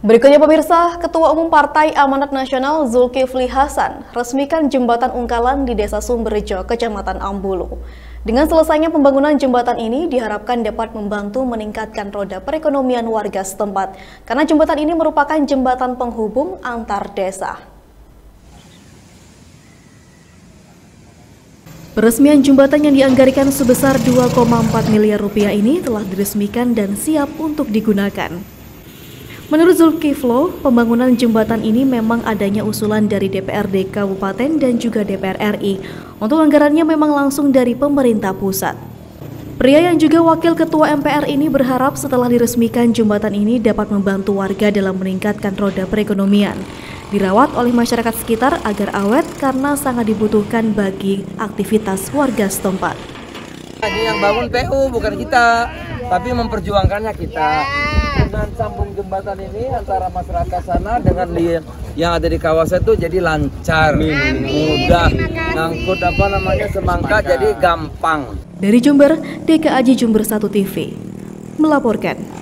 Berikutnya pemirsa, Ketua Umum Partai Amanat Nasional Zulkifli Hasan resmikan jembatan Ungkalan di Desa Sumberjo, Kecamatan Ambulu. Dengan selesainya pembangunan jembatan ini diharapkan dapat membantu meningkatkan roda perekonomian warga setempat, karena jembatan ini merupakan jembatan penghubung antar desa. Peresmian jembatan yang dianggarkan sebesar 2,4 miliar rupiah ini telah diresmikan dan siap untuk digunakan. Menurut Zulkiflo, pembangunan jembatan ini memang adanya usulan dari DPRD Kabupaten dan juga DPR RI. Untuk anggarannya memang langsung dari pemerintah pusat. Pria yang juga wakil ketua MPR ini berharap setelah diresmikan jembatan ini dapat membantu warga dalam meningkatkan roda perekonomian. Dirawat oleh masyarakat sekitar agar awet karena sangat dibutuhkan bagi aktivitas warga setempat. Ini yang bangun PU bukan kita, tapi memperjuangkannya kita dengan sambung jembatan ini antara masyarakat sana dengan yang ada di kawasan itu jadi lancar, mudah, ngangkut apa namanya semangka jadi gampang. Dari Jember, DKAJ Jember 1 TV melaporkan.